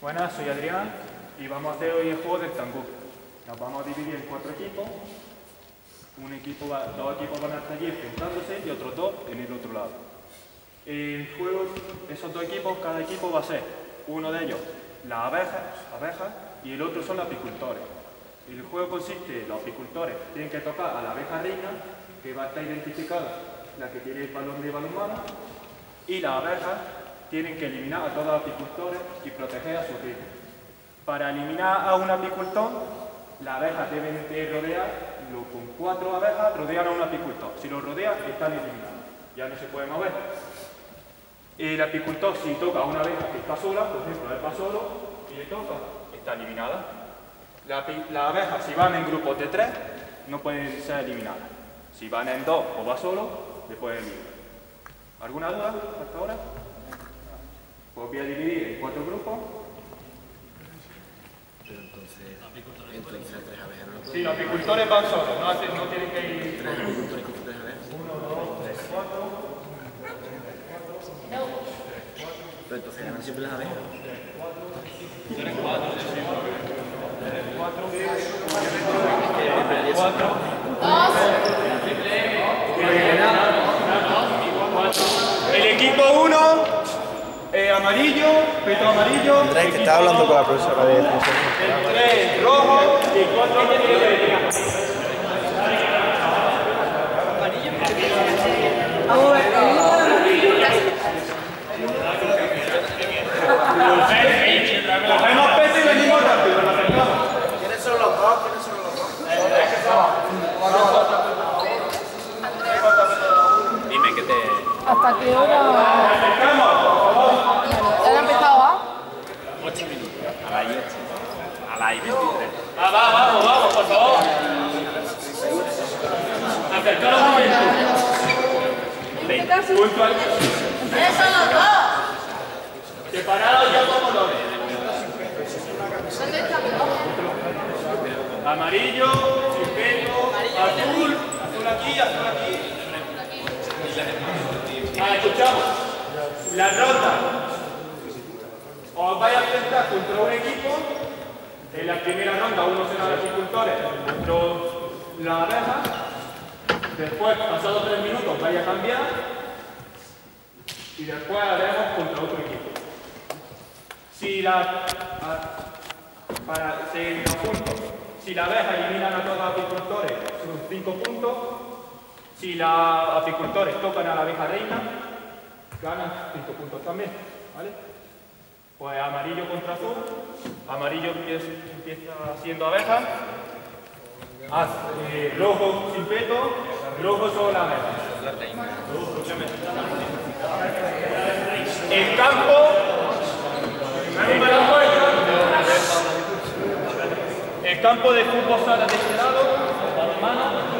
Buenas, soy Adrián y vamos a hacer hoy el juego del tangú. Nos vamos a dividir en cuatro equipos. Un equipo va- dos equipos van a estar allí enfrentándose y otros dos en el otro lado. El juego, esos dos equipos, cada equipo va a ser uno de ellos las abejas, abejas y el otro son los apicultores. El juego consiste, los apicultores tienen que tocar a la abeja reina, que va a estar identificada, la que tiene el balón de balonmano, y las abejas tienen que eliminar a todos los apicultores y proteger a su reina. Para eliminar a un apicultor, las abejas deben de rodear, lo- con cuatro abejas rodean a un apicultor. Si lo rodean, están eliminados. Ya no se puede mover. El apicultor, si toca a una abeja que está sola, por ejemplo, él va solo y le toca, está eliminada. La Las abejas, si van en grupos de tres, no pueden ser eliminadas. Si van en dos o va solo, le pueden eliminar. ¿Alguna duda hasta ahora? Pues voy a dividir en cuatro grupos. Pero entonces, entonces a tres abejas no Sí, los apicultores van solos, no, no tienen que ir. Tres apicultores con tres abejas. Pero entonces ganan siempre las abejas. El equipo 1, amarillo, peto amarillo. Andrés, que estaba hablando con la profesora de defensa. El 3 rojo y el 4 verde. Cogemos peso y venimos rápido, nos acercamos. ¿Quiénes son los dos? ¿Quiénes son los dos? Dime que te... ¿Hasta qué hora? ¿Ya han empezado, ah? 8 minutos. A las 8. A las 23. Ah, va, vamos, vamos, por favor. Momento. Puntual. Separados ya como lo ven. Amarillo, chiqueto, azul, azul aquí, azul aquí. Escuchamos. La ronda. Os vais a contra un equipo. En la primera ronda uno será los agricultores, otro la abeja. Después, pasados tres minutos, vais a cambiar. Y después haremos contra otro equipo. Si la, para si la abeja eliminan a todos los apicultores, son 5 puntos. Si los apicultores tocan a la abeja reina, ganan 5 puntos también. ¿vale? Pues amarillo contra azul. Amarillo empieza, siendo abeja. Az- eh, rojo sin peto. Rojo solo la abeja. El campo. El campo, el campo de fútbol sala de este lado. balonmano,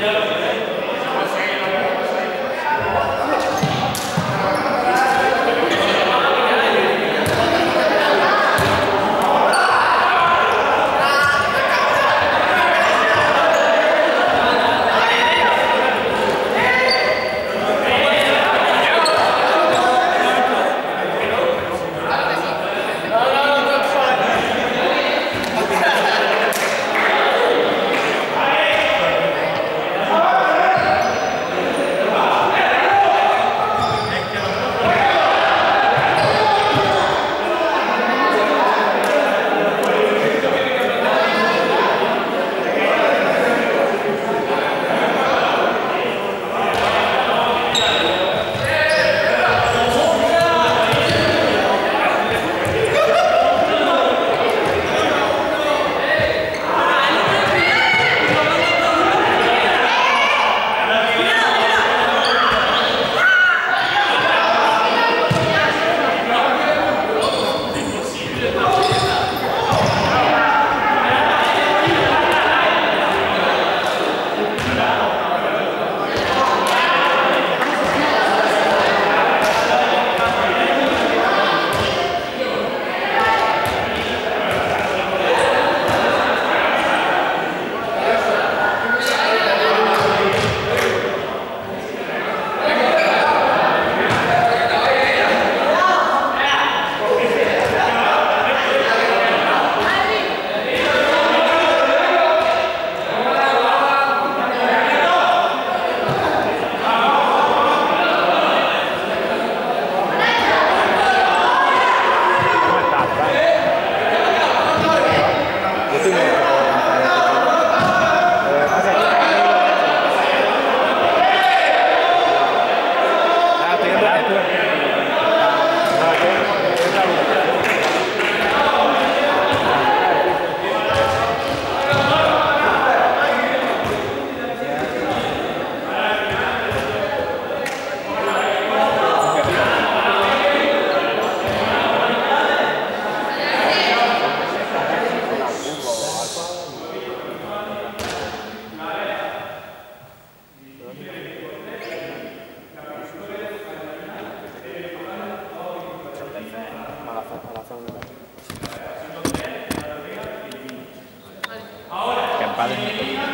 Obrigado. padre.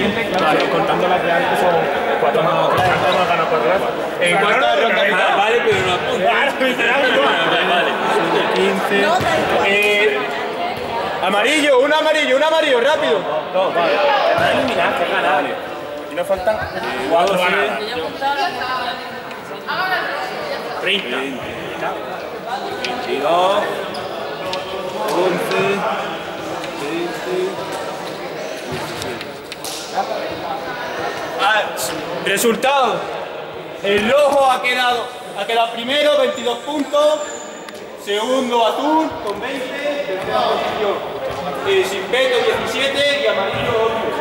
Siguiente, claro, contando las de antes son cuatro no, tres, no ganó cuatro veces. En cuarta de ronda final, vale, pero no apunta. Claro, literalmente. Vale. 15. Eh, amarillo, un amarillo, un amarillo, rápido. Dos, vale. Van a eliminar, que ganar. Y nos faltan Cuatro sí. ganadas. 30. 22, 11, 20. Ah, resultado. El rojo ha quedado, ha quedado primero, 22 puntos. Segundo azul con 20, tercera posición. Eh, Simpeto 17 y amarillo 8.